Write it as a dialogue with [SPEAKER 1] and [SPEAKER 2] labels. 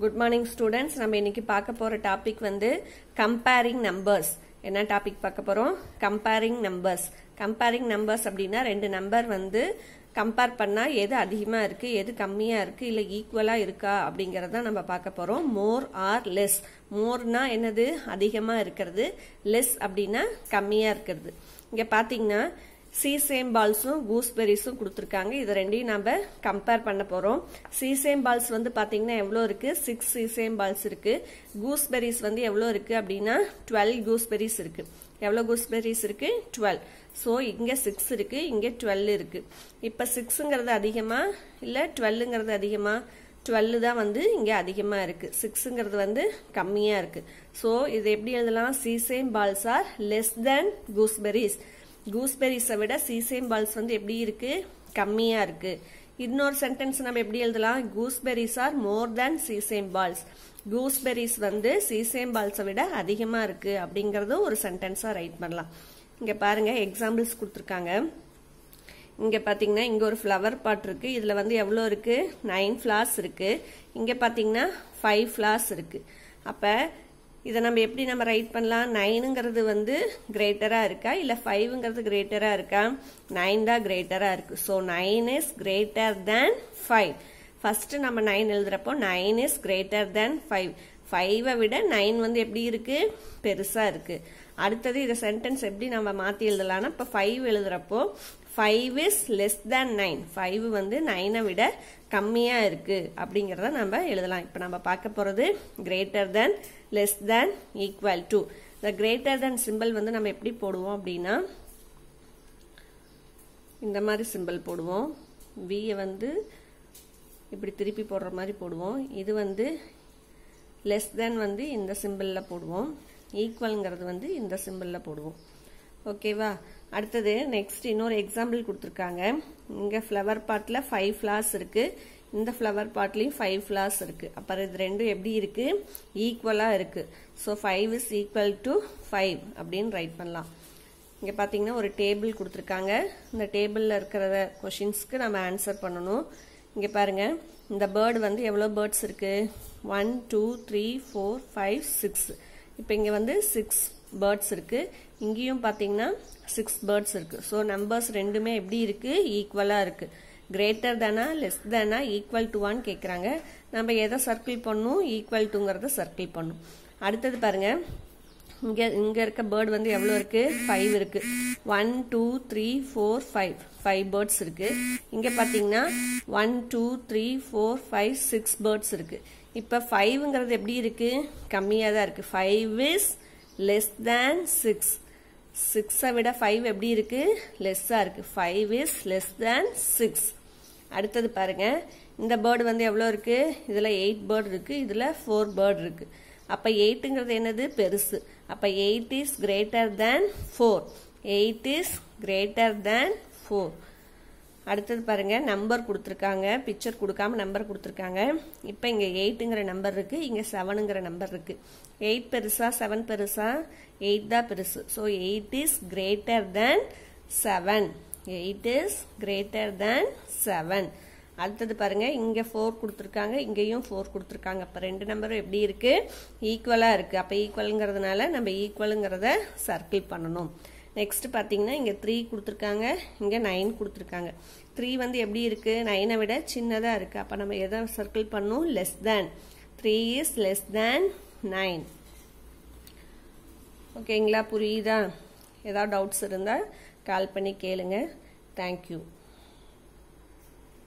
[SPEAKER 1] Good morning students நம்ம இன்னைக்கு பார்க்க போற டாபிக் வந்து கம்பேரிங் நம்பர்ஸ் என்ன டாபிக் பார்க்க போறோம்? கம்பேரிங் நம்பர்ஸ் கம்பேரிங் நம்பர்ஸ் அப்படின்னா ரெண்டு நம்பர் வந்து கம்பேர் பண்ணா எது அதிகமா இருக்கு எது கம்மியா இருக்கு இல்ல ஈக்குவலா இருக்கா அப்படிங்கறத நம்ம பார்க்க போறோம். மோர் ஆர் லெஸ் மோர்னா என்னது? அதிகமா இருக்கிறது. லெஸ் அப்படின்னா கம்மியா இருக்கிறது. இங்க பாத்தீங்கன்னா சீசேம் பால்ஸும் கூஸ்பெரிஸும் கொடுத்துருக்காங்க. இது ரெண்டையும் நம்ம கம்பேர் பண்ண போகிறோம் சீசேம் பால்ஸ் வந்து பார்த்தீங்கன்னா எவ்வளோ இருக்குது சிக்ஸ் சீசேம் பால்ஸ் இருக்குது கூஸ்பெரிஸ் வந்து எவ்வளோ இருக்குது அப்படின்னா டுவெல் கூஸ்பெரிஸ் இருக்குது எவ்வளோ கூஸ்பெரிஸ் இருக்குது டுவெல் ஸோ இங்கே சிக்ஸ் இருக்குது இங்கே டுவெல் இருக்குது இப்போ சிக்ஸுங்கிறது அதிகமாக இல்லை டுவெல்லுங்கிறது அதிகமாக டுவெல் தான் வந்து இங்கே அதிகமாக இருக்குது சிக்ஸுங்கிறது வந்து கம்மியாக இருக்குது ஸோ இது எப்படி எழுதலாம்? Sesame balls are less than gooseberries கூஸ்பெரிஸை விட சீசேம் பால்ஸ் வந்து எப்படி இருக்கு? கம்மியா இருக்கு. இன்னொரு சென்டென்ஸ் நம்ம எப்படி எழுதலாம்? Gooseberries are more than sesame balls gooseberries வந்து சீசேம் பால்ஸை விட அதிகமா இருக்கு அப்படிங்கிறதும் ஒரு சென்டென்ஸா ரைட் பண்ணலாம். இங்க பாருங்க எக்ஸாம்பிள்ஸ் கொடுத்துருக்காங்க. இங்க பாத்தீங்கன்னா இங்க ஒரு ஃப்ளவர் பாட் இருக்கு. இதுல வந்து எவ்வளவு இருக்கு? நைன் ஃப்ளார்ஸ் இருக்கு. இங்க பாத்தீங்கன்னா ஃபைவ் ஃப்ளார்ஸ் இருக்கு. அப்ப இதை நம்ம எப்படி நம்ம ரைட் பண்ணலாம்? நைனுங்கிறது வந்து கிரேட்டராக இருக்கா? இல்லை ஃபைவ்ங்கிறது கிரேட்டராக இருக்கா? நைன் தான் கிரேட்டராக இருக்குது so nine is greater than five first நம்ம nine எழுதுகிறப்போ nine is greater than five ஃபைவை விட நைன் வந்து எப்படி இருக்குது பெருசாக இருக்குது அடுத்தது இதை சென்டென்ஸ் எப்படி நம்ம மாற்றி எழுதலாம்னா இப்போ five எழுதுகிறப்போ five is less than nine five வந்து நைனை விட கம்மியா இருக்கு. அப்படிங்கிறத நம்ம எழுதலாம். இப்போ நம்ம பார்க்க போறது greater than less than equal to இந்த கிரேட்டர் தேன் சிம்பிள் வந்து நம்ம எப்படி போடுவோம் அப்படின்னா இந்த மாதிரி சிம்பிள் போடுவோம். வியை வந்து இப்படி திருப்பி போடுற மாதிரி போடுவோம். இது வந்து லெஸ் தேன் வந்து இந்த சிம்பிளில் போடுவோம். ஈக்குவல்ங்கிறது வந்து இந்த சிம்பிளில் போடுவோம். ஓகேவா அடுத்தது நெக்ஸ்ட் இன்னொரு எக்ஸாம்பிள் கொடுத்துருக்காங்க. இங்கே ஃப்ளவர் பாட்டில் ஃபைவ் ஃப்ளார்ஸ் இருக்குது இந்த ஃப்ளவர் பாட்லேயும் ஃபைவ் ஃப்ளார்ஸ் இருக்குது அப்புறம் இது ரெண்டும் எப்படி இருக்குது ஈக்குவலாக இருக்குது so five is equal to five அப்படின்னு ரைட் பண்ணலாம். இங்கே பார்த்தீங்கன்னா ஒரு டேபிள் கொடுத்துருக்காங்க. இந்த டேபிளில் இருக்கிற கொஷின்ஸ்க்கு நம்ம ஆன்சர் பண்ணணும். இங்கே பாருங்க. இந்த பேர்டு வந்து எவ்வளோ பேர்ட்ஸ் இருக்குது one two three four five six இப்போ இங்கே வந்து சிக்ஸ் பேர்ட்ஸ் இருக்குது இங்கேயும் பார்த்தீங்கன்னா சிக்ஸ் பேர்ட்ஸ் இருக்குது ஸோ நம்பர்ஸ் ரெண்டுமே எப்படி இருக்குது ஈக்குவலாக இருக்குது கிரேட்டர் தானா லெஸ் தானா ஈக்குவல் டுவான்னு கேட்குறாங்க நம்ம எதை சர்க்கிள் பண்ணும்? ஈக்குவல் டுங்கிறத சர்க்கிள் பண்ணும். அடுத்தது பாருங்கள் இங்கே இங்கே இருக்க பேர்டு வந்து எவ்வளோ இருக்குது ஃபைவ் இருக்குது one two three four five five birds இருக்குது இங்கே பார்த்தீங்கன்னா one two three four five six birds இருக்குது இப்போ ஃபைவ்ங்கிறது எப்படி இருக்குது கம்மியாக தான் இருக்குது five is less than six சிக்ஸை விட ஃபைவ் எப்படி இருக்கு? லெஸ்ஸாக இருக்கு. Five is less than six அடுத்தது பாருங்க. இந்த பேர்டு வந்து எவ்வளோ இருக்கு? இதில் எயிட் பேர்டு இருக்கு. இதில் ஃபோர் பேர்டு இருக்கு. அப்போ எயிட்டுங்கிறது என்னது? பெருசு. அப்போ eight is greater than four eight is greater than four அடுத்தது பாருங்கள் நம்பர் கொடுத்துருக்காங்க. பிக்சர் கொடுக்காம நம்பர் கொடுத்துருக்காங்க. இப்போ இங்கே எயிட்டுங்கிற நம்பர் இருக்குது இங்கே செவனுங்கிற நம்பர் இருக்குது எயிட் பெருசா செவன் பெருசா எயிட் தான் பெருசு. So eight is greater than seven eight is greater than seven அடுத்தது பாருங்க இங்கே ஃபோர் கொடுத்துருக்காங்க. இங்கேயும் ஃபோர் கொடுத்துருக்காங்க. அப்போ ரெண்டு நம்பரும் எப்படி இருக்குது ஈக்குவலாக இருக்குது அப்போ ஈக்குவலுங்கிறதுனால நம்ம ஈக்குவலுங்கிறத சர்க்கிள் பண்ணணும். நெக்ஸ்ட்டு பார்த்தீங்கன்னா இங்கே த்ரீ கொடுத்துருக்காங்க. இங்கே நைன் கொடுத்துருக்காங்க. த்ரீ வந்து எப்படி இருக்குது நைனை விட சின்னதாக இருக்குது அப்போ நம்ம எதை சர்க்கிள் பண்ணும்? Less than three is less than nine ஓகேங்களா புரியுதா? ஏதாவது டவுட்ஸ் இருந்தால் கால் பண்ணி கேளுங்க. தேங்க்யூ